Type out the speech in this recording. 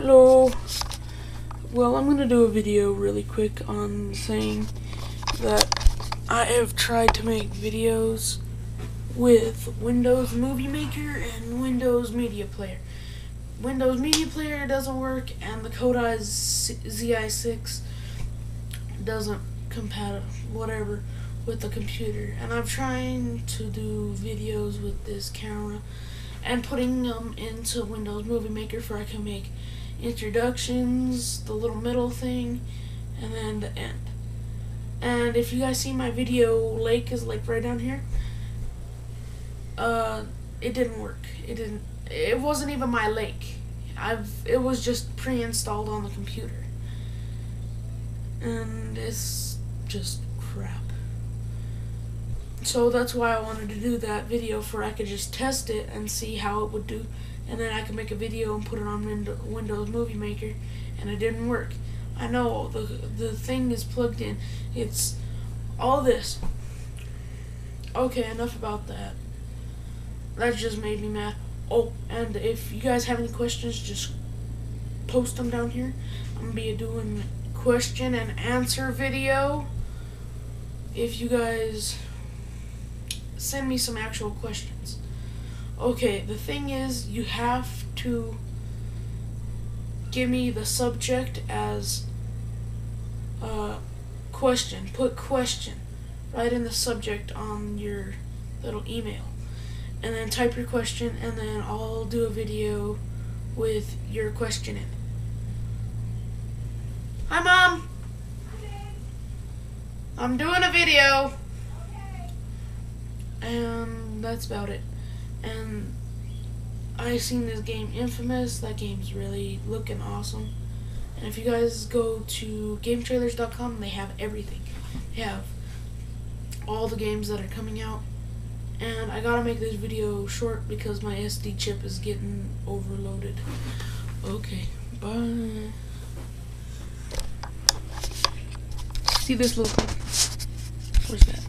Hello. Well, I'm going to do a video really quick on saying that I have tried to make videos with Windows Movie Maker and Windows Media Player. Windows Media Player doesn't work and the Kodak ZI6 doesn't compatible whatever with the computer and I'm trying to do videos with this camera and putting them into Windows Movie Maker for I can make introductions, the little middle thing, and then the end. And if you guys see my video, lake is like right down here. Uh, it didn't work. It didn't. It wasn't even my lake. I've. It was just pre-installed on the computer, and it's just crap. So that's why I wanted to do that video for I could just test it and see how it would do and then I could make a video and put it on Windows Movie Maker and it didn't work. I know the the thing is plugged in. It's all this. Okay, enough about that. That just made me mad. Oh, and if you guys have any questions, just post them down here. I'm gonna be doing question and answer video. If you guys send me some actual questions. Okay, the thing is, you have to give me the subject as uh, question. Put question right in the subject on your little email. And then type your question, and then I'll do a video with your question in it. Hi, Mom! Hi, I'm doing a video! And that's about it and I seen this game Infamous. That game's really looking awesome. And if you guys go to GameTrailers.com, they have everything. They have all the games that are coming out. And I gotta make this video short because my SD chip is getting overloaded. Okay, bye. See this little thing? Where's that?